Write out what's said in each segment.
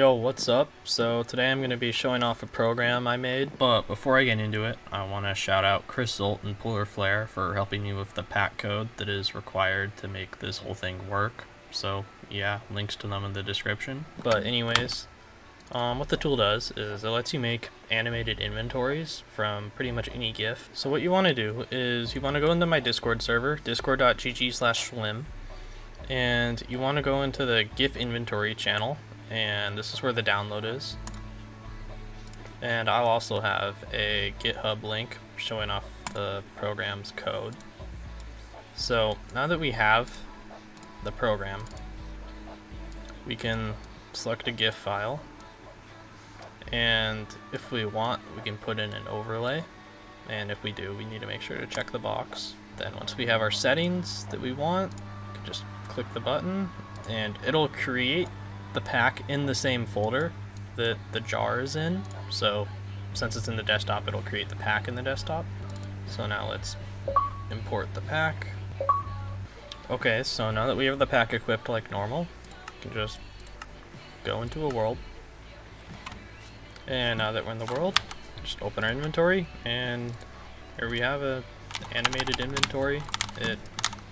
Yo, what's up? So today I'm going to be showing off a program I made, but before I get into it, I want to shout out CrisXolt and Polar Flare for helping me with the pack code that is required to make this whole thing work. So yeah, links to them in the description. But anyways, um, what the tool does is it lets you make animated inventories from pretty much any GIF. So what you want to do is you want to go into my Discord server, discord.gg slash swim, and you want to go into the GIF inventory channel and this is where the download is. And I'll also have a GitHub link showing off the program's code. So now that we have the program, we can select a GIF file, and if we want, we can put in an overlay, and if we do, we need to make sure to check the box. Then once we have our settings that we want, we just click the button, and it'll create the pack in the same folder that the jar is in. So since it's in the desktop, it'll create the pack in the desktop. So now let's import the pack. Okay, so now that we have the pack equipped like normal, we can just go into a world. And now that we're in the world, just open our inventory, and here we have a animated inventory. It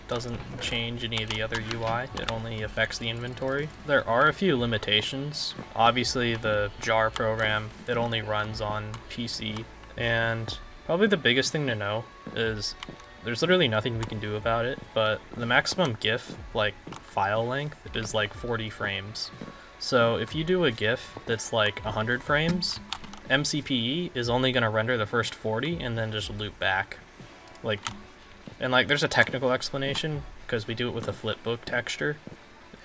doesn't change any of the other UI, it only affects the inventory. There are a few limitations. Obviously the jar program, it only runs on PC, and probably the biggest thing to know is there's literally nothing we can do about it, but the maximum GIF, like, file length is like 40 frames. So if you do a GIF that's like 100 frames, MCPE is only going to render the first 40 and then just loop back. Like, and like, there's a technical explanation because we do it with a flipbook texture,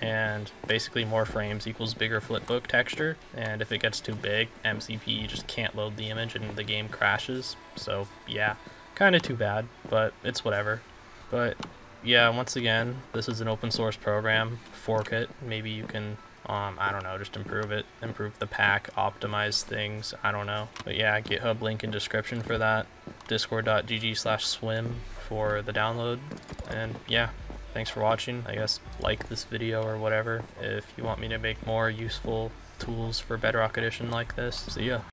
and basically more frames equals bigger flipbook texture. And if it gets too big, MCP just can't load the image and the game crashes. So yeah, kind of too bad, but it's whatever. But yeah, once again, this is an open source program. Fork it. Maybe you can um, I don't know, just improve it, improve the pack, optimize things, I don't know. But yeah, GitHub link in description for that, discord.gg slash swim for the download, and yeah, thanks for watching. I guess like this video or whatever if you want me to make more useful tools for Bedrock Edition like this. See ya.